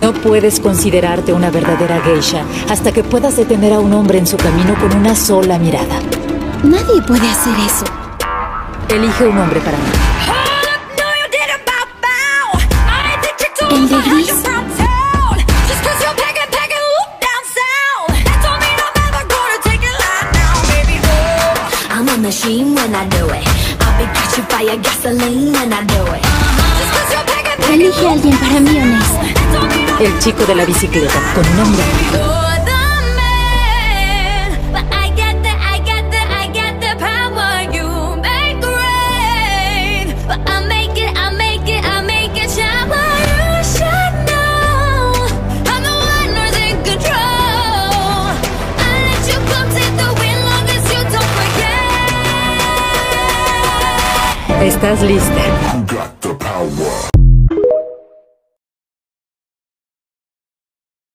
No puedes considerarte una verdadera geisha hasta que puedas detener a un hombre en su camino con una sola mirada. Nadie puede hacer eso. Elige un hombre para mí. El de gris. I'm a machine when I do it. I'll be catching fire, gasoline when I do it. Elige a alguien para mí, honesta. El chico de la bicicleta, con nombre. You're the man, but I got the, I got the, I got the power. You make rain, but I make it, I make it, I make it shower. You should know I'm the one who's in control. I let you come take the wind long as you don't forget. Estás lista.